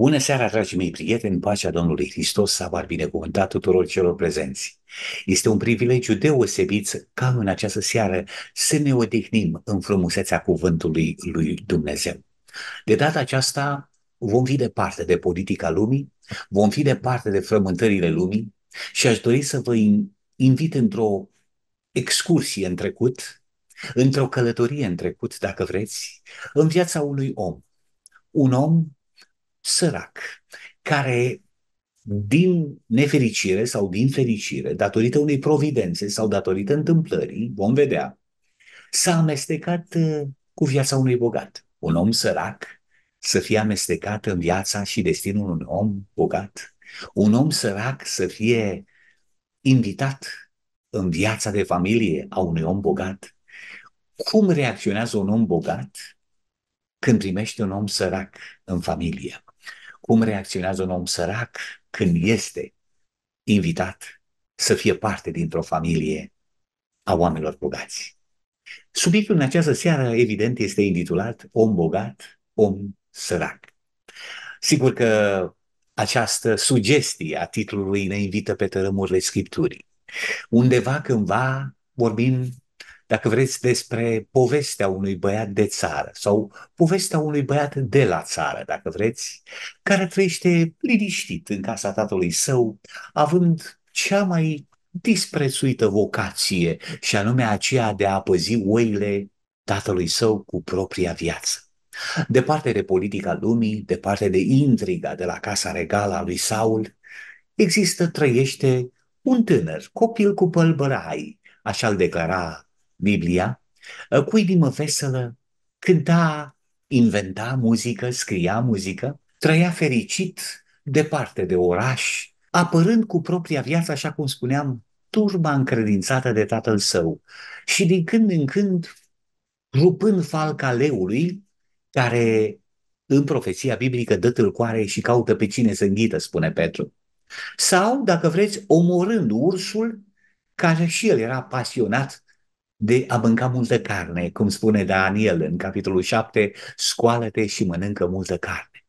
Bună seara, dragii mei prieteni, pacea Domnului Hristos să vă binecuvântat tuturor celor prezenți. Este un privilegiu deosebit ca în această seară să ne odihnim în frumusețea cuvântului lui Dumnezeu. De data aceasta vom fi departe de politica lumii, vom fi departe de frământările lumii și aș dori să vă invit într-o excursie în trecut, într-o călătorie în trecut, dacă vreți, în viața unui om. Un om sărac, care din nefericire sau din fericire, datorită unei providențe sau datorită întâmplării, vom vedea, s-a amestecat uh, cu viața unui bogat. Un om sărac să fie amestecat în viața și destinul unui om bogat. Un om sărac să fie invitat în viața de familie a unui om bogat. Cum reacționează un om bogat când primește un om sărac în familie? Cum reacționează un om sărac când este invitat să fie parte dintr-o familie a oamenilor bogați. Subiectul în această seară, evident, este intitulat Om bogat, om sărac. Sigur că această sugestie a titlului ne invită pe tărâmurile Scripturii. Undeva cândva vorbim dacă vreți, despre povestea unui băiat de țară sau povestea unui băiat de la țară, dacă vreți, care trăiește liniștit în casa tatălui său, având cea mai disprețuită vocație și anume aceea de a păzi oile tatălui său cu propria viață. Departe de politica lumii, departe de intriga de la casa regală a lui Saul, există, trăiește un tânăr, copil cu pălbărai, așa-l declara Biblia, ă, cu inimă veselă, cânta, inventa muzică, scria muzică, trăia fericit departe de oraș, apărând cu propria viață, așa cum spuneam, turba încredințată de tatăl său și din când în când rupând falca leului, care în profeția biblică dă tâlcoare și caută pe cine să înghită, spune Petru. Sau, dacă vreți, omorând ursul, care și el era pasionat de a mânca multă carne, cum spune Daniel în capitolul 7, scoală-te și mănâncă multă carne.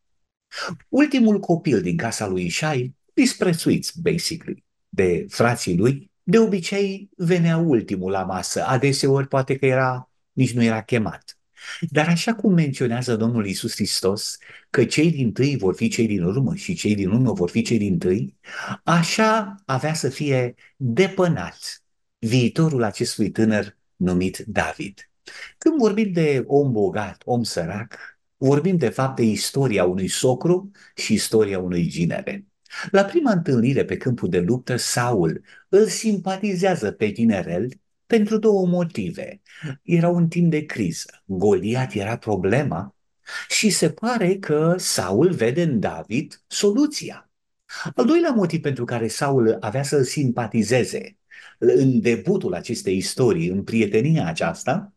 Ultimul copil din casa lui Ishai, disprețuiți, basically, de frații lui, de obicei venea ultimul la masă, adeseori poate că era, nici nu era chemat. Dar așa cum menționează Domnul Isus Hristos că cei din tâi vor fi cei din urmă și cei din urmă vor fi cei din tâi, așa avea să fie depănat viitorul acestui tânăr numit David. Când vorbim de om bogat, om sărac, vorbim de fapt de istoria unui socru și istoria unui ginere. La prima întâlnire pe câmpul de luptă, Saul îl simpatizează pe tinerel pentru două motive. Era un timp de criză. Goliat era problema și se pare că Saul vede în David soluția. Al doilea motiv pentru care Saul avea să-l simpatizeze în debutul acestei istorii, în prietenia aceasta,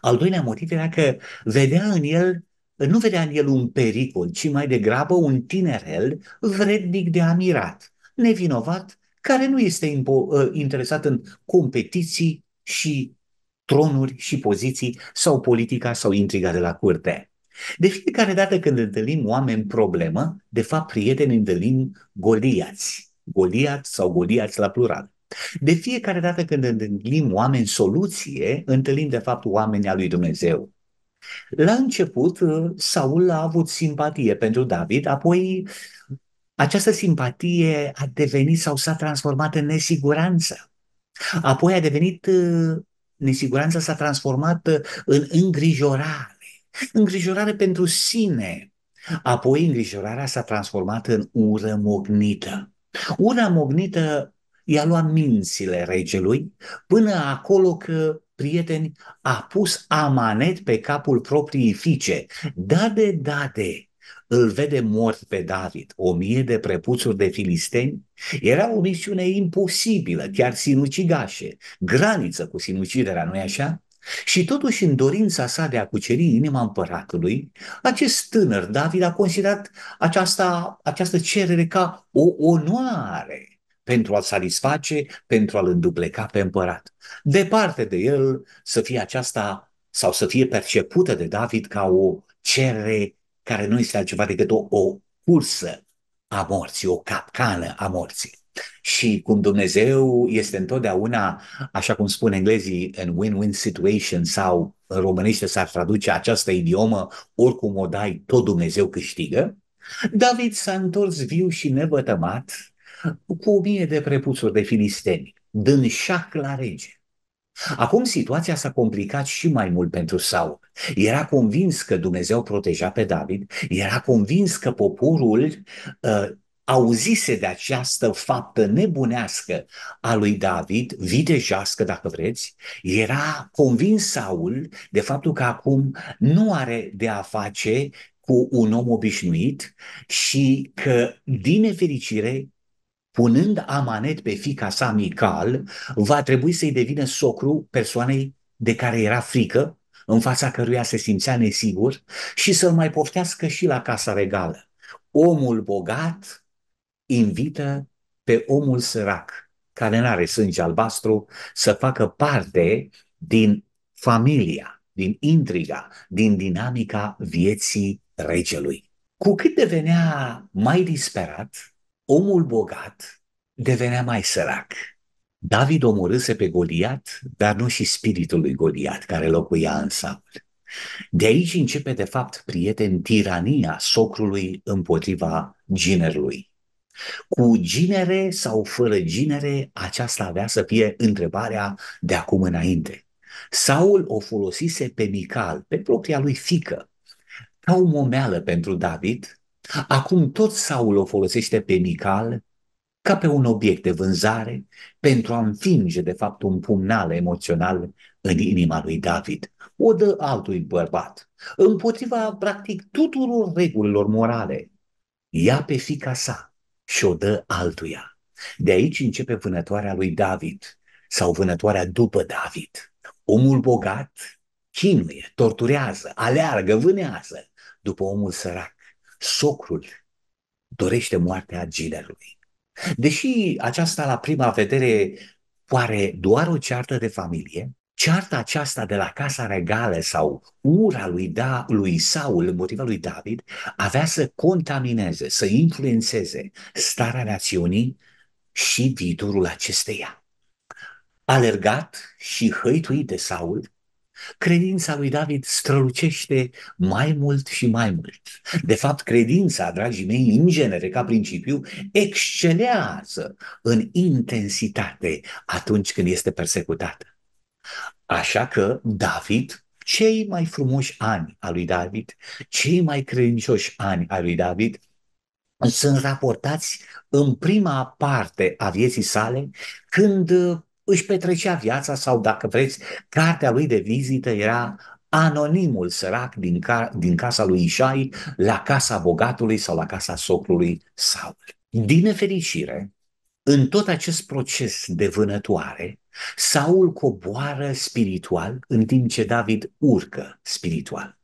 al doilea motiv era că vedea în el, nu vedea în el un pericol, ci mai degrabă un tinerel vrednic de amirat, nevinovat, care nu este ă, interesat în competiții și tronuri și poziții sau politica sau intriga de la curte. De fiecare dată când întâlnim oameni problemă, de fapt prieteni întâlnim goliați. Goliat sau goliați la plural. De fiecare dată când întâlnim oameni soluție, întâlnim de fapt oameni al lui Dumnezeu. La început, Saul a avut simpatie pentru David, apoi această simpatie a devenit sau s-a transformat în nesiguranță. Apoi a devenit, nesiguranța s-a transformat în îngrijorare. Îngrijorare pentru sine. Apoi îngrijorarea s-a transformat în ură mognită. Ura mognită i-a luat mințile regelui până acolo că, prieteni, a pus amanet pe capul propriei fiice. Dade, dade, îl vede mort pe David, o mie de prepuțuri de filisteni, era o misiune imposibilă, chiar sinucigașe, graniță cu sinuciderea, nu-i așa? Și totuși, în dorința sa de a cuceri inima împăratului, acest tânăr David a considerat aceasta, această cerere ca o onoare pentru a-l satisface, pentru a-l îndupleca pe împărat. Departe de el să fie aceasta sau să fie percepută de David ca o cerere care nu este altceva decât o, o cursă a morții, o capcană a morții. Și cum Dumnezeu este întotdeauna, așa cum spun englezii, în win-win situation sau în românește s-ar traduce această idiomă, oricum o dai, tot Dumnezeu câștigă, David s-a întors viu și nevătămat cu o mie de prepuțuri de filisteni, dând șac la rege. Acum situația s-a complicat și mai mult pentru Saul. Era convins că Dumnezeu proteja pe David, era convins că poporul uh, auzise de această faptă nebunească a lui David, videjească dacă vreți, era convins Saul de faptul că acum nu are de a face cu un om obișnuit și că, din nefericire, punând amanet pe fica sa Mical, va trebui să-i devină socru persoanei de care era frică, în fața căruia se simțea nesigur și să-l mai poftească și la casa regală. Omul bogat invită pe omul sărac, care nu are sânge albastru, să facă parte din familia, din intriga, din dinamica vieții regelui. Cu cât devenea mai disperat, omul bogat devenea mai sărac. David omorâse pe Goliat, dar nu și spiritul lui Goliat care locuia în Saul. De aici începe, de fapt, prieten, tirania socrului împotriva ginerului. Cu ginere sau fără ginere, aceasta avea să fie întrebarea de acum înainte. Saul o folosise pe Mical, pe propria lui fică, ca o momeală pentru David, acum tot Saul o folosește pe Mical ca pe un obiect de vânzare pentru a înfinge de fapt un pumnal emoțional în inima lui David. O dă altui bărbat, împotriva practic tuturor regulilor morale. Ia pe fica sa și o dă altuia. De aici începe vânătoarea lui David sau vânătoarea după David. Omul bogat chinuie, torturează, aleargă, vânează după omul sărac. Socrul dorește moartea ginerului. Deși aceasta la prima vedere pare doar o ceartă de familie, cearta aceasta de la casa regală sau ura lui, da, lui Saul împotriva lui David avea să contamineze, să influențeze starea națiunii și viitorul acesteia. Alergat și hăituit de Saul, credința lui David strălucește mai mult și mai mult. De fapt, credința, dragii mei, în genere, ca principiu, excelează în intensitate atunci când este persecutată. Așa că David, cei mai frumoși ani al lui David, cei mai credincioși ani al lui David, sunt raportați în prima parte a vieții sale, când își petrecea viața sau, dacă vreți, cartea lui de vizită era anonimul sărac din, ca, din casa lui Ișai la casa bogatului sau la casa socrului Saul. Din nefericire, în tot acest proces de vânătoare, Saul coboară spiritual în timp ce David urcă spiritual.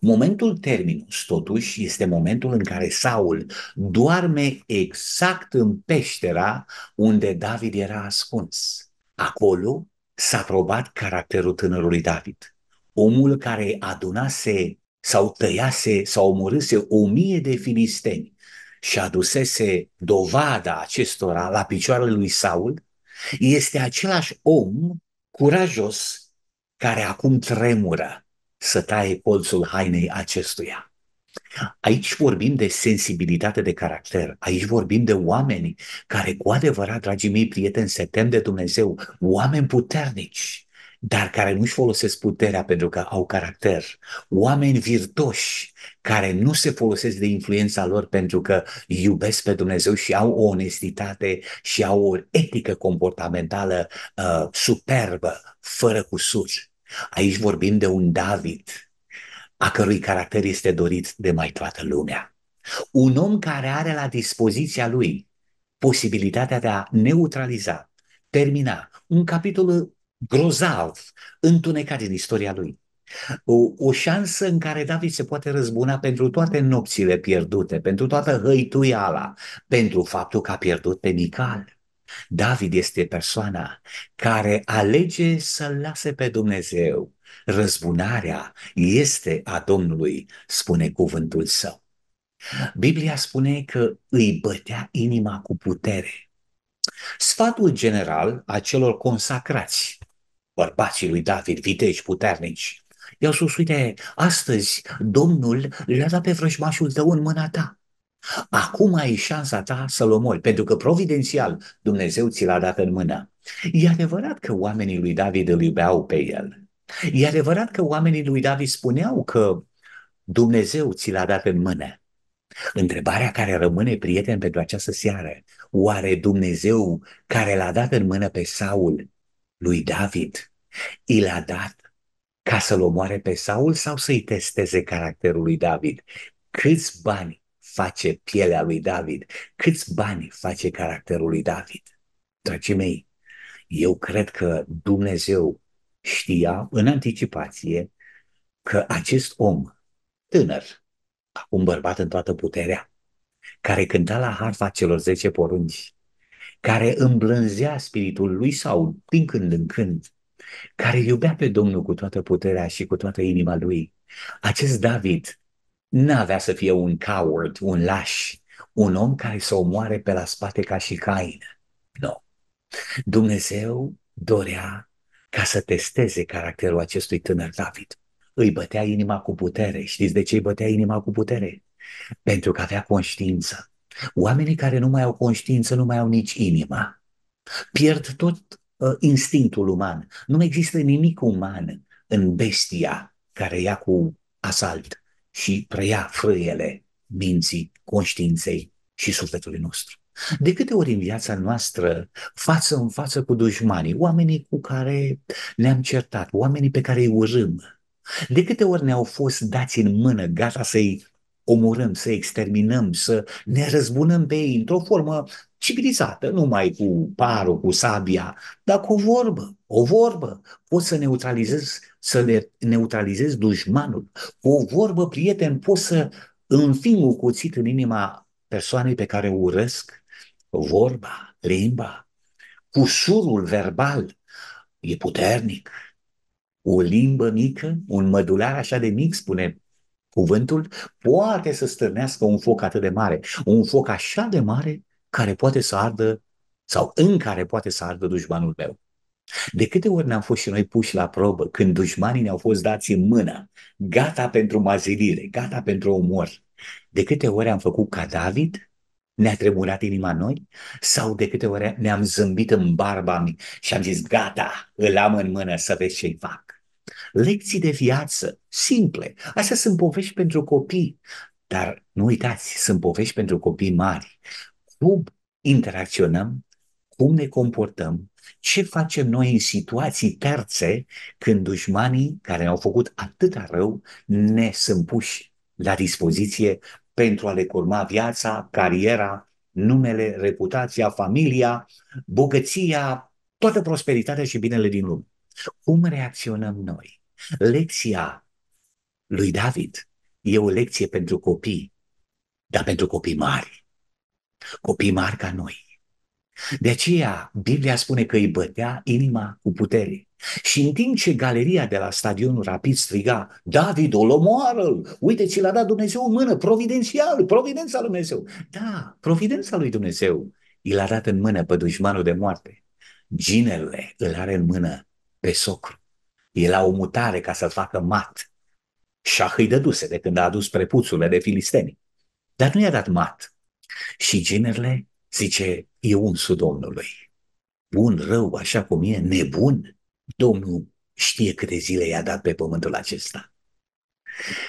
Momentul terminus, totuși, este momentul în care Saul doarme exact în peștera unde David era ascuns. Acolo s-a probat caracterul tânărului David. Omul care adunase sau tăiase sau omorâse o mie de filisteni și adusese dovada acestora la picioarele lui Saul, este același om curajos care acum tremură să taie colțul hainei acestuia. Aici vorbim de sensibilitate de caracter, aici vorbim de oameni care cu adevărat, dragii mei prieteni, se tem de Dumnezeu, oameni puternici, dar care nu-și folosesc puterea pentru că au caracter, oameni virtuoși care nu se folosesc de influența lor pentru că iubesc pe Dumnezeu și au o onestitate și au o etică comportamentală uh, superbă, fără cusuri. Aici vorbim de un David, a cărui caracter este dorit de mai toată lumea. Un om care are la dispoziția lui posibilitatea de a neutraliza, termina un capitol grozav, întunecat din istoria lui. O, o șansă în care David se poate răzbuna pentru toate nopțile pierdute, pentru toată hăituiala, pentru faptul că a pierdut pe Mical. David este persoana care alege să-L lase pe Dumnezeu Răzbunarea este a Domnului, spune cuvântul său. Biblia spune că îi bătea inima cu putere. Sfatul general a celor consacrați, bărbații lui David, viteji puternici, i-au spus, uite, astăzi Domnul le-a dat pe vrăjmașul tău în mâna ta. Acum ai șansa ta să-l omori, pentru că providențial Dumnezeu ți l-a dat în mână. E adevărat că oamenii lui David îl iubeau pe el. E adevărat că oamenii lui David spuneau că Dumnezeu ți l-a dat în mână. Întrebarea care rămâne, prieten, pentru această seară, oare Dumnezeu care l-a dat în mână pe Saul, lui David, i l-a dat ca să-l omoare pe Saul sau să-i testeze caracterul lui David? Câți bani face pielea lui David? Câți bani face caracterul lui David? Dragii mei, eu cred că Dumnezeu știa în anticipație că acest om tânăr, un bărbat în toată puterea, care cânta la harfa celor zece porunci, care îmblânzea spiritul lui sau din când în când, care iubea pe Domnul cu toată puterea și cu toată inima lui. Acest David n-avea să fie un coward, un laș, un om care să omoare pe la spate ca și Cain. Nu. No. Dumnezeu dorea ca să testeze caracterul acestui tânăr David. Îi bătea inima cu putere. Știți de ce îi bătea inima cu putere? Pentru că avea conștiință. Oamenii care nu mai au conștiință nu mai au nici inima. Pierd tot uh, instinctul uman. Nu există nimic uman în bestia care ia cu asalt și preia frâiele minții, conștiinței și sufletului nostru. De câte ori în viața noastră, față în față cu dușmanii, oamenii cu care ne-am certat, oamenii pe care îi urâm, de câte ori ne-au fost dați în mână, gata să-i omorâm, să exterminăm, să ne răzbunăm pe ei într-o formă civilizată, nu mai cu parul, cu sabia, dar cu o vorbă, o vorbă. Poți să neutralizezi, să le neutralizezi dușmanul. Cu o vorbă, prieten, poți să înfii un cuțit în inima persoanei pe care o urăsc. Vorba, limba, cusurul verbal e puternic. O limbă mică, un mădular așa de mic, spune cuvântul, poate să stârnească un foc atât de mare. Un foc așa de mare care poate să ardă sau în care poate să ardă dușmanul meu. De câte ori ne-am fost și noi puși la probă când dușmanii ne-au fost dați în mână, gata pentru mazilire, gata pentru omor. De câte ori am făcut ca David, ne-a tremurat inima noi? Sau de câte ori ne-am zâmbit în barba și am zis, gata, îl am în mână să vezi ce-i fac? Lecții de viață, simple. Astea sunt povești pentru copii. Dar nu uitați, sunt povești pentru copii mari. Cum interacționăm, cum ne comportăm, ce facem noi în situații terțe când dușmanii care ne-au făcut atâta rău ne sunt puși la dispoziție pentru a le curma viața, cariera, numele, reputația, familia, bogăția, toată prosperitatea și binele din lume. Cum reacționăm noi? Lecția lui David e o lecție pentru copii, dar pentru copii mari. Copii mari ca noi. De aceea, Biblia spune că îi bătea inima cu putere. Și în timp ce galeria de la stadionul Rapid striga, David, o omoară uite ce l-a dat Dumnezeu în mână, providențial, providența lui Dumnezeu. Da, providența lui Dumnezeu i l-a dat în mână pe dușmanul de moarte. Ginele îl are în mână pe socru. E la o mutare ca să-l facă mat. Șah îi dăduse de când a adus prepuțurile de filisteni. Dar nu i-a dat mat. Și ginerele, zice, e unsul Domnului. Bun, rău, așa cum e, nebun. Domnul știe câte zile i-a dat pe pământul acesta.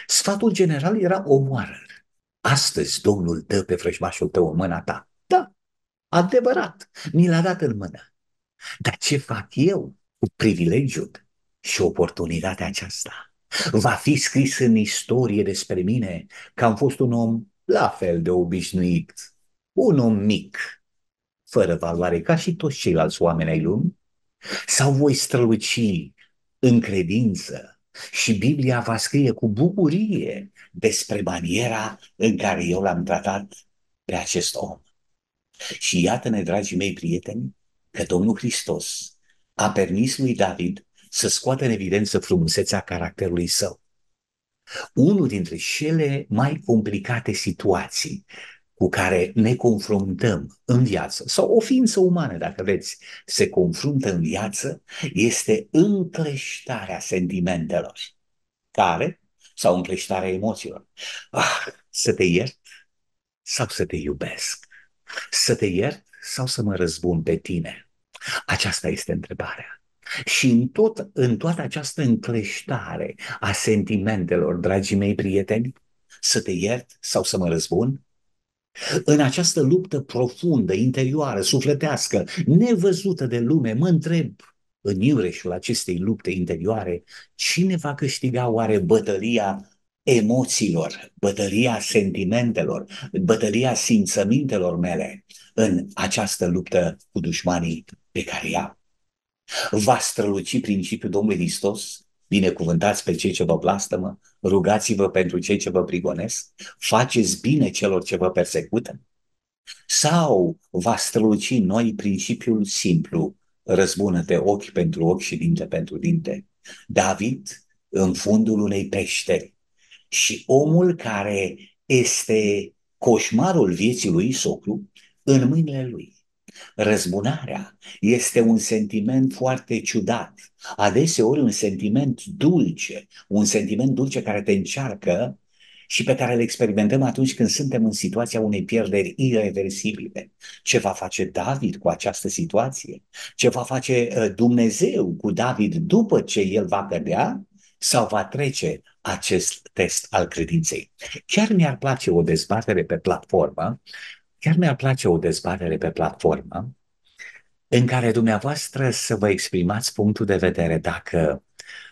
Sfatul general era omoară Astăzi Domnul dă pe frășmașul tău în mâna ta. Da, adevărat, mi l-a dat în mână. Dar ce fac eu cu privilegiul și oportunitatea aceasta? Va fi scris în istorie despre mine că am fost un om la fel de obișnuit, un om mic, fără valoare, ca și toți ceilalți oameni ai lumii? Sau voi străluci în credință și Biblia va scrie cu bucurie despre maniera în care eu l-am tratat pe acest om. Și iată-ne, dragii mei prieteni, că Domnul Hristos a permis lui David să scoată în evidență frumusețea caracterului său. unul dintre cele mai complicate situații cu care ne confruntăm în viață, sau o ființă umană, dacă vreți, se confruntă în viață, este încleștarea sentimentelor. Care? Sau încleștarea emoțiilor. Ah, să te iert sau să te iubesc? Să te iert sau să mă răzbun pe tine? Aceasta este întrebarea. Și în, tot, în toată această încleștare a sentimentelor, dragii mei prieteni, să te iert sau să mă răzbun? În această luptă profundă, interioară, sufletească, nevăzută de lume, mă întreb, în iureșul acestei lupte interioare, cine va câștiga oare bătălia emoțiilor, bătălia sentimentelor, bătălia simțămintelor mele în această luptă cu dușmanii pe care i-am? Va străluci principiul Domnului Hristos? Binecuvântați pe cei ce vă blastămă, rugați-vă pentru cei ce vă prigonesc, faceți bine celor ce vă persecută? Sau va străluci noi principiul simplu, răzbună-te ochi pentru ochi și dinte pentru dinte? David, în fundul unei peșteri, și omul care este coșmarul vieții lui Soclu în mâinile lui. Răzbunarea este un sentiment foarte ciudat, adeseori un sentiment dulce, un sentiment dulce care te încearcă și pe care îl experimentăm atunci când suntem în situația unei pierderi irreversibile. Ce va face David cu această situație? Ce va face uh, Dumnezeu cu David după ce el va cădea? Sau va trece acest test al credinței? Chiar mi-ar place o dezbatere pe platformă Chiar mi-ar place o dezbatere pe platformă în care dumneavoastră să vă exprimați punctul de vedere dacă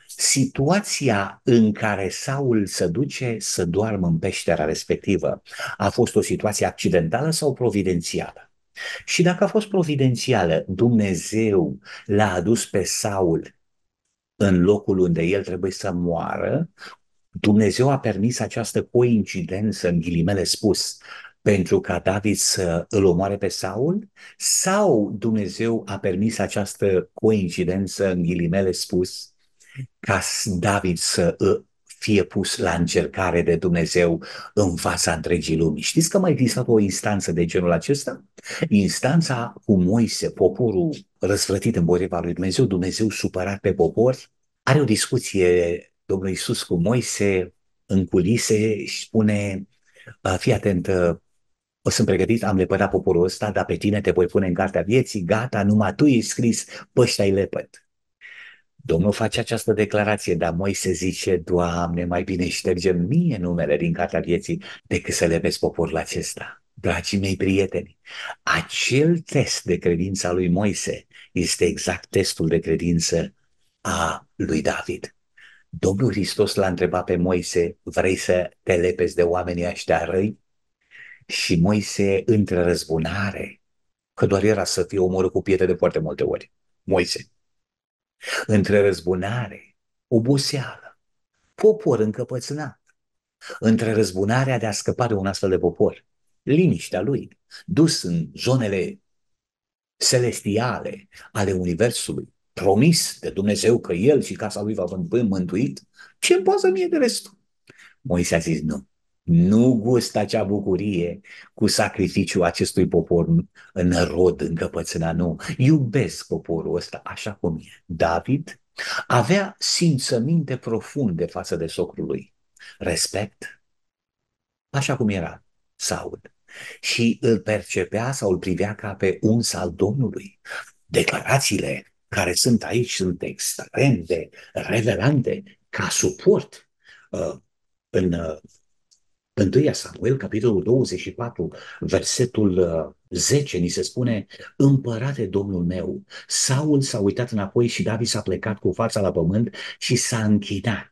situația în care Saul se duce să doarmă în peștera respectivă a fost o situație accidentală sau providențială. Și dacă a fost providențială, Dumnezeu l-a adus pe Saul în locul unde el trebuie să moară, Dumnezeu a permis această coincidență, în ghilimele spus, pentru ca David să îl omoare pe Saul? Sau Dumnezeu a permis această coincidență, în ghilimele spus, ca David să fie pus la încercare de Dumnezeu în fața întregii lumii. Știți că mai existat o instanță de genul acesta? Instanța cu Moise, poporul răsfrătit împotriva lui Dumnezeu, Dumnezeu supărat pe popor, are o discuție Domnul Iisus cu Moise în culise și spune, fii atent, o sunt pregătit, am lepădat poporul ăsta, dar pe tine te voi pune în cartea vieții, gata, numai tu ești scris, păști ai lepăt. Domnul face această declarație, dar Moise zice, Doamne, mai bine șterge mie numele din cartea vieții decât să le vezi poporul acesta. Dragii mei prieteni, acel test de credință a lui Moise este exact testul de credință a lui David. Domnul Hristos l-a întrebat pe Moise, vrei să te lepezi de oamenii ăștia răi? Și Moise, între răzbunare, că doar era să fie omorât cu pietre de foarte multe ori, Moise, între răzbunare, oboseală, popor încăpățânat, între răzbunarea de a scăpa de un astfel de popor, liniștea lui, dus în zonele celestiale ale Universului, promis de Dumnezeu că el și casa lui va fi mântuit, ce poate să mie de restul? Moise a zis nu nu gustă acea bucurie cu sacrificiul acestui popor în rod încăpățâna, nu. Iubesc poporul ăsta așa cum e. David avea simțăminte profunde față de socrul lui. Respect, așa cum era Saul. Și îl percepea sau îl privea ca pe un al Domnului. Declarațiile care sunt aici sunt extrem de revelante ca suport uh, în uh, 1 Samuel, capitolul 24, versetul 10, uh, ni se spune, Împărate Domnul meu, Saul s-a uitat înapoi și David s-a plecat cu fața la pământ și s-a închinat.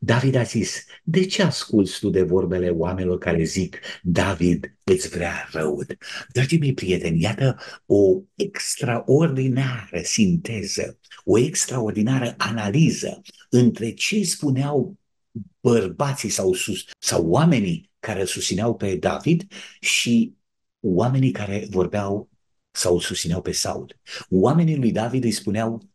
David a zis, de ce asculți tu de vorbele oamenilor care zic, David îți vrea rău? Dragii mei prieteni, iată o extraordinară sinteză, o extraordinară analiză între ce spuneau bărbații sau, sus, sau oamenii care îl susțineau pe David și oamenii care vorbeau sau îl susțineau pe Saul. Oamenii lui David îi spuneau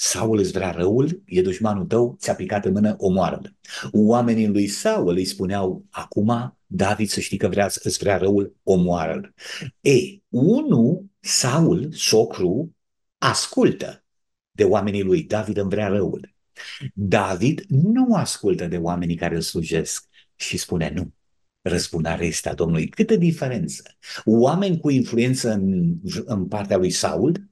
Saul îți vrea răul, e dușmanul tău, ți-a picat în mână, omoară-l. Oamenii lui Saul îi spuneau, acum David să știi că vrea, îți vrea răul, omoară-l. Ei, unul, Saul, socru, ascultă de oamenii lui, David îmi vrea răul. David nu ascultă de oamenii care îl slujesc și spune nu. Răzbunarea este a Domnului. Câtă diferență! Oameni cu influență în, în partea lui Saul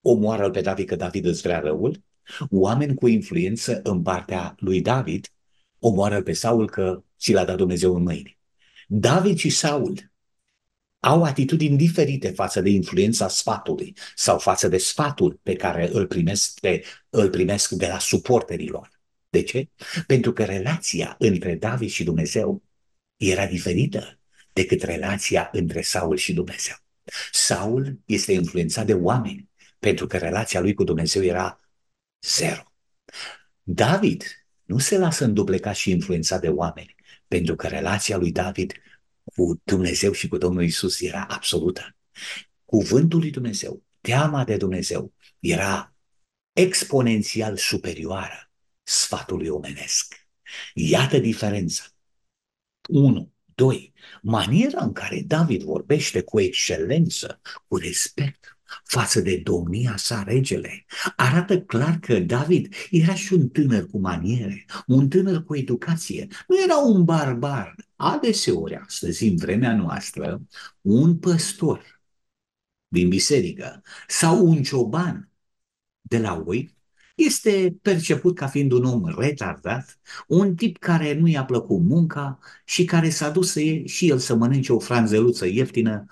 omoară-l pe David că David îți vrea răul, oameni cu influență în partea lui David omoară pe Saul că ți l-a dat Dumnezeu în mâini. David și Saul au atitudini diferite față de influența sfatului sau față de sfatul pe care îl primesc de, îl primesc de la suporterilor. De ce? Pentru că relația între David și Dumnezeu era diferită decât relația între Saul și Dumnezeu. Saul este influențat de oameni pentru că relația lui cu Dumnezeu era zero. David nu se lasă înduplecat și influențat de oameni, pentru că relația lui David cu Dumnezeu și cu Domnul Isus era absolută. Cuvântul lui Dumnezeu, teama de Dumnezeu, era exponențial superioară sfatului omenesc. Iată diferența. 1. 2. Maniera în care David vorbește cu excelență, cu respect, față de domnia sa regele. Arată clar că David era și un tânăr cu maniere, un tânăr cu educație. Nu era un barbar. Adeseori astăzi, în vremea noastră, un păstor din biserică sau un cioban de la oi este perceput ca fiind un om retardat, un tip care nu i-a plăcut munca și care s-a dus să ie, și el să mănânce o franzeluță ieftină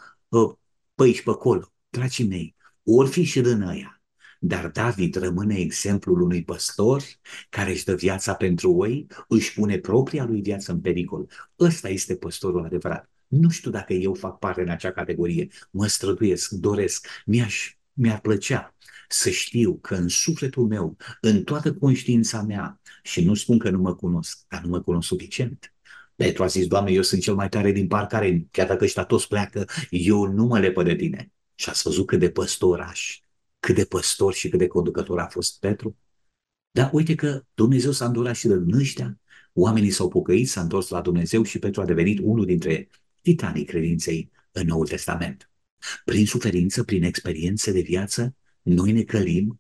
pe aici pe acolo. Dragii mei, or fi și în ăia. Dar David rămâne exemplul unui păstor care își dă viața pentru oi, își pune propria lui viață în pericol. Ăsta este păstorul adevărat. Nu știu dacă eu fac parte în acea categorie. Mă străduiesc, doresc, mi-aș, mi-ar plăcea să știu că în sufletul meu, în toată conștiința mea, și nu spun că nu mă cunosc, dar nu mă cunosc suficient, Petru a zis, Doamne, eu sunt cel mai tare din parcare, chiar dacă ăștia toți pleacă, eu nu mă lepă de tine. Și ați văzut cât de păstoraș, cât de păstor și cât de conducător a fost Petru? Dar uite că Dumnezeu s-a îndurat și de ăștia, oamenii s-au pocăit, s-au întors la Dumnezeu și Petru a devenit unul dintre titanii credinței în Noul Testament. Prin suferință, prin experiențe de viață, noi ne călim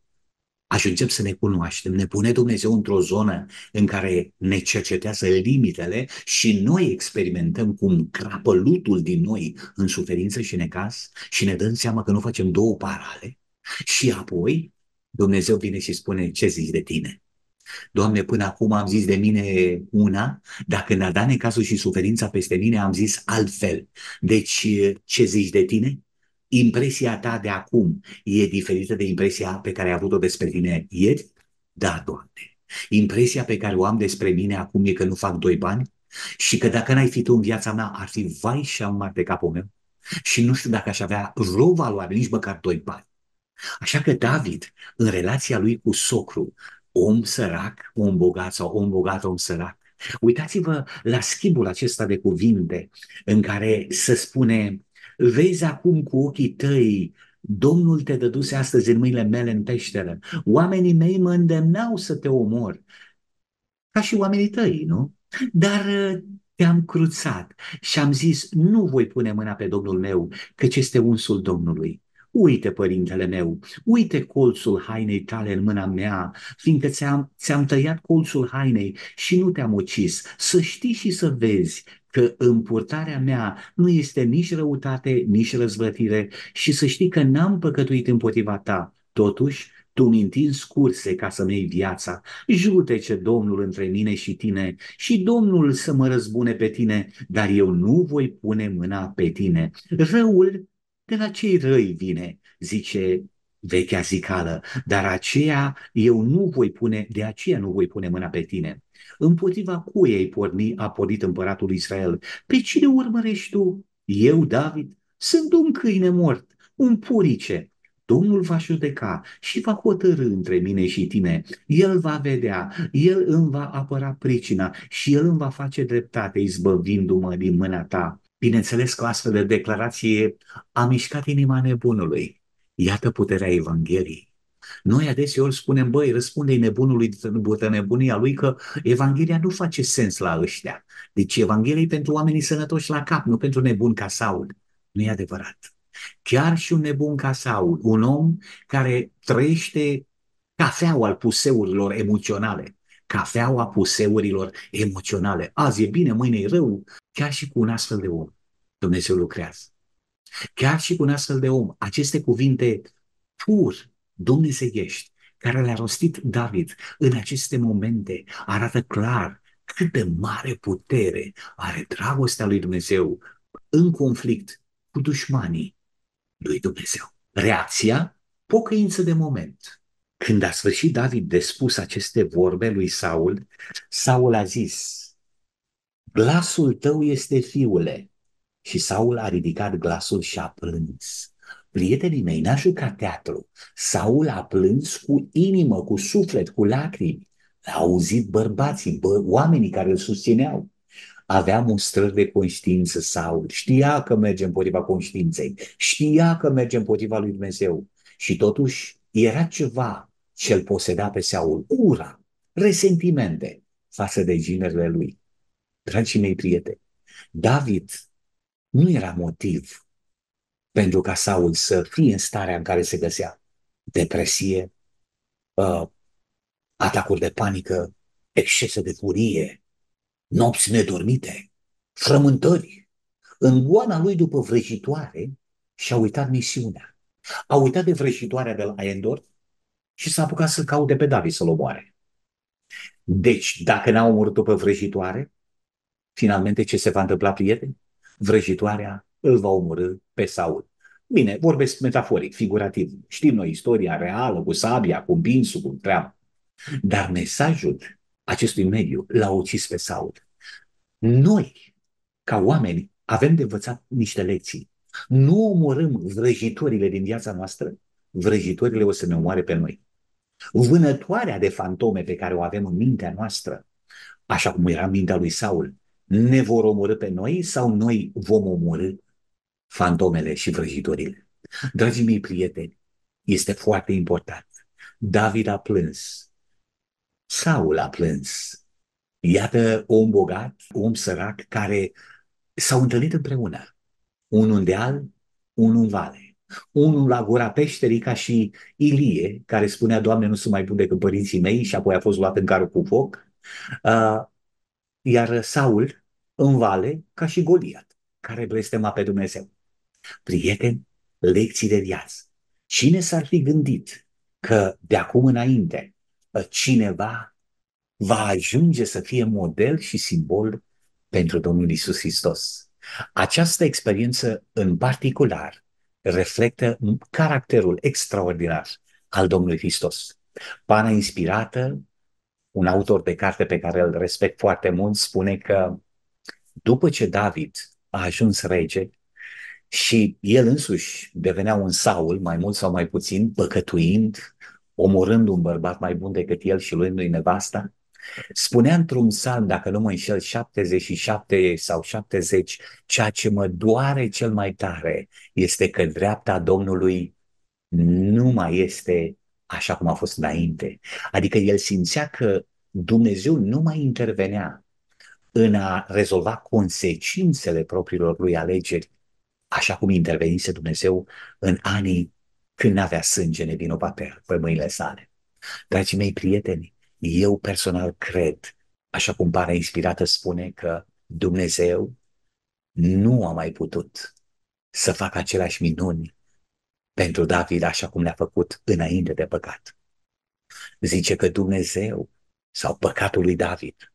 ajungem să ne cunoaștem, ne pune Dumnezeu într-o zonă în care ne cercetează limitele și noi experimentăm cum crapă lutul din noi în suferință și necaz și ne dăm seama că nu facem două parale și apoi Dumnezeu vine și spune ce zici de tine. Doamne, până acum am zis de mine una, dacă ne-a dat necazul și suferința peste mine, am zis altfel. Deci, ce zici de tine? Impresia ta de acum e diferită de impresia pe care ai avut-o despre tine ieri? Da, Doamne. Impresia pe care o am despre mine acum e că nu fac doi bani și că dacă n-ai fi tu în viața mea, ar fi vai și am pe capul meu și nu știu dacă aș avea vreo valoare, nici măcar doi bani. Așa că David, în relația lui cu socru, om sărac, om bogat sau om bogat, om sărac, uitați-vă la schimbul acesta de cuvinte în care se spune Vezi acum cu ochii tăi, Domnul te dăduse astăzi în mâinile mele în peșteră. Oamenii mei mă îndemnau să te omor. Ca și oamenii tăi, nu? Dar uh, te-am cruțat și am zis, nu voi pune mâna pe Domnul meu, căci este unsul Domnului. Uite, părintele meu, uite colțul hainei tale în mâna mea, fiindcă ți-am, ți-am tăiat colțul hainei și nu te-am ucis. Să știi și să vezi că în purtarea mea nu este nici răutate, nici răzvătire și să știi că n-am păcătuit împotriva ta. Totuși, tu mi întinzi curse ca să-mi iei viața. Judece Domnul între mine și tine și Domnul să mă răzbune pe tine, dar eu nu voi pune mâna pe tine. Răul de la cei răi vine, zice vechea zicală, dar aceea eu nu voi pune, de aceea nu voi pune mâna pe tine. Împotriva cui ai porni, a pornit împăratul Israel? Pe cine urmărești tu? Eu, David? Sunt un câine mort, un purice. Domnul va judeca și va hotărâ între mine și tine. El va vedea, El îmi va apăra pricina și El îmi va face dreptate izbăvindu-mă din mâna ta. Bineînțeles că o astfel de declarație a mișcat inima nebunului. Iată puterea Evangheliei. Noi adeseori spunem, băi, răspunde nebunului de nebunia lui că Evanghelia nu face sens la ăștia. Deci Evanghelia e pentru oamenii sănătoși la cap, nu pentru nebun ca Saul. Nu e adevărat. Chiar și un nebun ca Saul, un om care trăiește cafeaua al puseurilor emoționale, cafeaua puseurilor emoționale. Azi e bine, mâine e rău. Chiar și cu un astfel de om, Dumnezeu lucrează. Chiar și cu un astfel de om, aceste cuvinte pur dumnezeiești, care le-a rostit David în aceste momente, arată clar cât de mare putere are dragostea lui Dumnezeu în conflict cu dușmanii lui Dumnezeu. Reacția? Pocăință de moment. Când a sfârșit David de spus aceste vorbe lui Saul, Saul a zis, glasul tău este fiule. Și Saul a ridicat glasul și a plâns. Prietenii mei, n-a jucat teatru. Saul a plâns cu inimă, cu suflet, cu lacrimi. L-a auzit bărbații, bă, oamenii care îl susțineau. Avea mustrări de conștiință Saul. Știa că merge împotriva conștiinței. Știa că merge împotriva lui Dumnezeu. Și totuși era ceva ce îl poseda pe Saul. Ura, resentimente față de ginerile lui. Dragii mei prieteni, David nu era motiv pentru ca Saul să fie în starea în care se găsea. Depresie, uh, atacuri de panică, excese de furie, nopți nedormite, frământări. În goana lui după vrăjitoare și-a uitat misiunea. A uitat de vrăjitoarea de la Endor și s-a apucat să caute pe David să-l omoare. Deci, dacă n-a omorât-o pe vrăjitoare, finalmente ce se va întâmpla, prieteni? Vrăjitoarea îl va omorâ pe Saul. Bine, vorbesc metaforic, figurativ. Știm noi istoria reală, cu sabia, cu binsul, cu treaba. Dar mesajul acestui mediu l-a ucis pe Saul. Noi, ca oameni, avem de învățat niște lecții. Nu omorâm vrăjitorile din viața noastră, vrăjitorile o să ne omoare pe noi. Vânătoarea de fantome pe care o avem în mintea noastră, așa cum era mintea lui Saul, ne vor omorâ pe noi sau noi vom omorâ fantomele și vrăjitorile. Dragii mei prieteni, este foarte important. David a plâns. Saul a plâns. Iată om bogat, om sărac, care s-au întâlnit împreună. Unul în deal, unul în vale. Unul la gura peșterii ca și Ilie, care spunea, Doamne, nu sunt mai bun decât părinții mei și apoi a fost luat în carul cu foc. Uh, iar Saul în vale ca și Goliat, care blestema pe Dumnezeu. Prieteni, lecții de viață. Cine s-ar fi gândit că de acum înainte cineva va ajunge să fie model și simbol pentru Domnul Isus Hristos? Această experiență în particular reflectă caracterul extraordinar al Domnului Hristos. Pana inspirată, un autor de carte pe care îl respect foarte mult, spune că după ce David a ajuns rege, și el însuși devenea un Saul, mai mult sau mai puțin, păcătuind, omorând un bărbat mai bun decât el și luându-i nevasta. Spunea într-un psalm, dacă nu mă înșel, 77 sau 70, ceea ce mă doare cel mai tare este că dreapta Domnului nu mai este așa cum a fost înainte. Adică el simțea că Dumnezeu nu mai intervenea în a rezolva consecințele propriilor lui alegeri, așa cum intervenise Dumnezeu în anii când n-avea sânge nevinovat pe, pe mâinile sale. Dragii mei prieteni, eu personal cred, așa cum pare inspirată spune că Dumnezeu nu a mai putut să facă aceleași minuni pentru David așa cum le-a făcut înainte de păcat. Zice că Dumnezeu sau păcatul lui David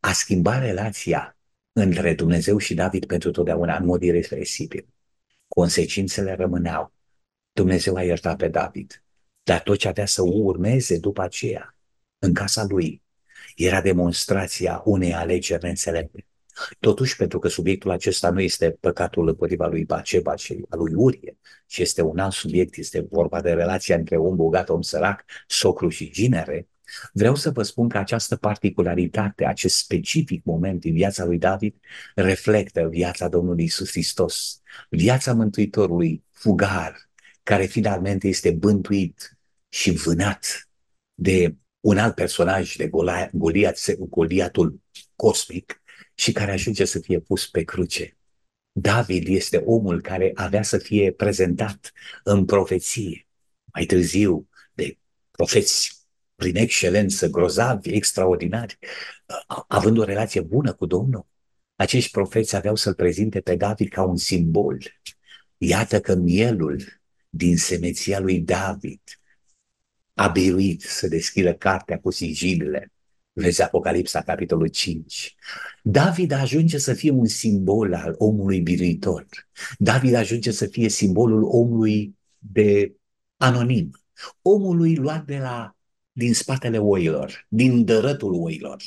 a schimbat relația între Dumnezeu și David pentru totdeauna în mod irreversibil. Consecințele rămâneau. Dumnezeu a iertat pe David, dar tot ce avea să urmeze după aceea, în casa lui, era demonstrația unei alegeri neînțelepte. Totuși, pentru că subiectul acesta nu este păcatul împotriva lui Baceba și a lui Urie, ci este un alt subiect, este vorba de relația între om bogat, om sărac, socru și ginere, Vreau să vă spun că această particularitate, acest specific moment din viața lui David, reflectă viața Domnului Isus Hristos, viața Mântuitorului fugar, care finalmente este bântuit și vânat de un alt personaj de Goliat, Goliatul cosmic și care ajunge să fie pus pe cruce. David este omul care avea să fie prezentat în profeție. Mai târziu, de profeți prin excelență, grozavi, extraordinari, având o relație bună cu Domnul. Acești profeți aveau să-l prezinte pe David ca un simbol. Iată că mielul din semeția lui David a biruit să deschidă cartea cu sigilele. Vezi Apocalipsa, capitolul 5. David ajunge să fie un simbol al omului biruitor. David ajunge să fie simbolul omului de anonim. Omului luat de la, din spatele oilor, din dărătul oilor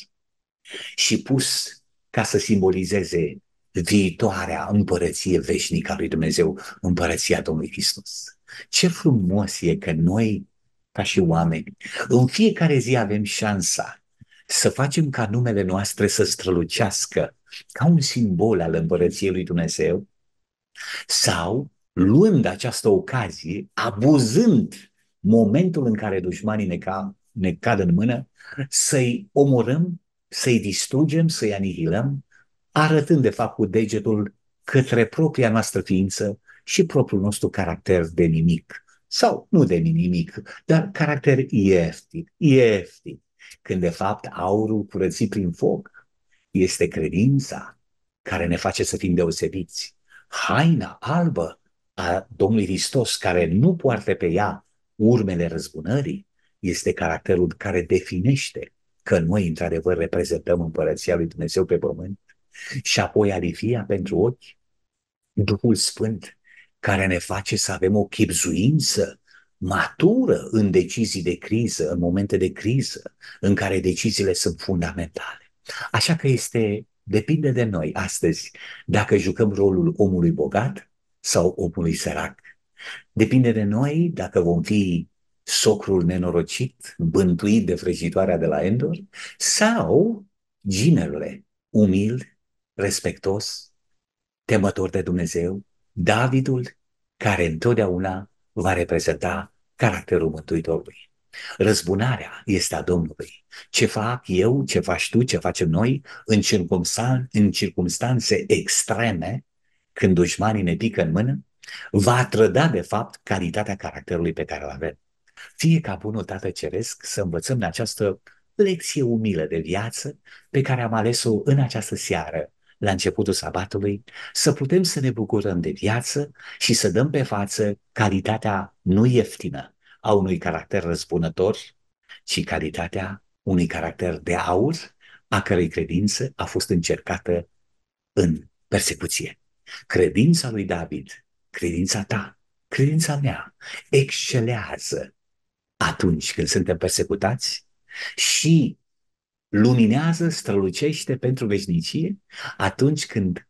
și pus ca să simbolizeze viitoarea împărăție veșnică a lui Dumnezeu, împărăția Domnului Hristos. Ce frumos e că noi, ca și oameni, în fiecare zi avem șansa să facem ca numele noastre să strălucească ca un simbol al împărăției lui Dumnezeu sau luând această ocazie, abuzând momentul în care dușmanii ne, ca, ne cad în mână, să-i omorâm, să-i distrugem, să-i anihilăm, arătând de fapt cu degetul către propria noastră ființă și propriul nostru caracter de nimic. Sau nu de nimic, dar caracter ieftin, ieftin. Când de fapt aurul curățit prin foc este credința care ne face să fim deosebiți. Haina albă a Domnului Hristos care nu poartă pe ea urmele răzbunării este caracterul care definește că noi într-adevăr reprezentăm împărăția lui Dumnezeu pe pământ și apoi arifia pentru ochi, Duhul Sfânt care ne face să avem o chipzuință matură în decizii de criză, în momente de criză, în care deciziile sunt fundamentale. Așa că este, depinde de noi astăzi, dacă jucăm rolul omului bogat sau omului sărac. Depinde de noi dacă vom fi socrul nenorocit, bântuit de vrăjitoarea de la Endor, sau ginerele, umil, respectos, temător de Dumnezeu, Davidul, care întotdeauna va reprezenta caracterul Mântuitorului. Răzbunarea este a Domnului. Ce fac eu, ce faci tu, ce facem noi în, circumstan- în circumstanțe extreme, când dușmanii ne pică în mână, va trăda de fapt calitatea caracterului pe care îl avem. Fie ca bunul Tată Ceresc să învățăm în această lecție umilă de viață pe care am ales-o în această seară la începutul sabatului, să putem să ne bucurăm de viață și să dăm pe față calitatea nu ieftină a unui caracter răzbunător, ci calitatea unui caracter de aur, a cărei credință a fost încercată în persecuție. Credința lui David, credința ta, credința mea, excelează atunci când suntem persecutați și luminează, strălucește pentru veșnicie atunci când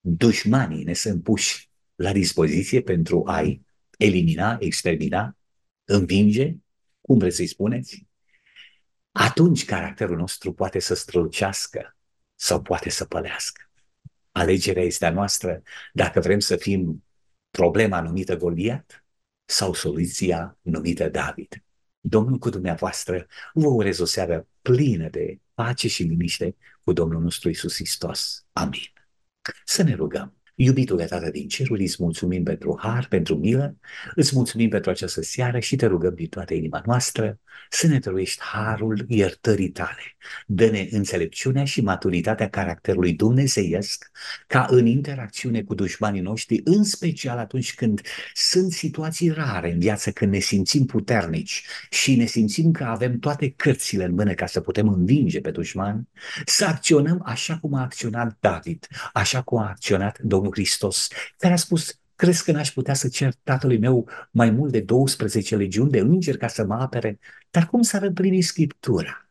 dușmanii ne sunt puși la dispoziție pentru a-i elimina, extermina, învinge, cum vreți să-i spuneți, atunci caracterul nostru poate să strălucească sau poate să pălească. Alegerea este a noastră dacă vrem să fim problema numită Goliat sau soluția numită David. Domnul cu dumneavoastră vă urez o seară plină de pace și liniște cu Domnul nostru Isus Hristos. Amin. Să ne rugăm. Iubitule Tată din ceruri, îți mulțumim pentru har, pentru milă, îți mulțumim pentru această seară și te rugăm din toată inima noastră să ne trăiești harul iertării tale. Dă-ne înțelepciunea și maturitatea caracterului dumnezeiesc ca în interacțiune cu dușmanii noștri, în special atunci când sunt situații rare în viață, când ne simțim puternici și ne simțim că avem toate cărțile în mână ca să putem învinge pe dușman, să acționăm așa cum a acționat David, așa cum a acționat Domnul Hristos, care a spus, crezi că n-aș putea să cer tatălui meu mai mult de 12 legiuni de îngeri ca să mă apere? Dar cum s-ar împlini Scriptura?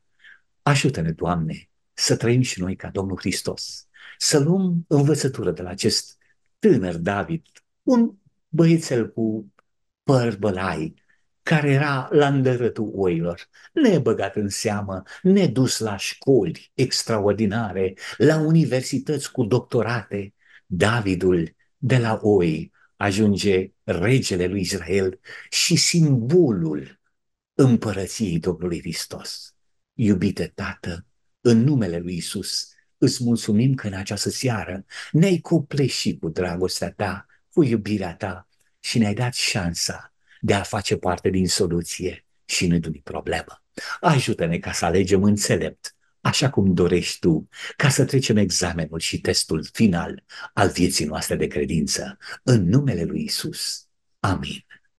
Ajută-ne, Doamne, să trăim și noi ca Domnul Hristos, să luăm învățătură de la acest tânăr David, un băiețel cu păr bălai, care era la îndărătul oilor, nebăgat în seamă, nedus la școli extraordinare, la universități cu doctorate, Davidul de la oi ajunge regele lui Israel și simbolul împărăției Domnului Hristos. Iubite Tată, în numele lui Isus, îți mulțumim că în această seară ne-ai copleșit cu dragostea ta, cu iubirea ta și ne-ai dat șansa de a face parte din soluție și nu din problemă. Ajută-ne ca să alegem înțelept, așa cum dorești tu, ca să trecem examenul și testul final al vieții noastre de credință, în numele lui Isus. Amin.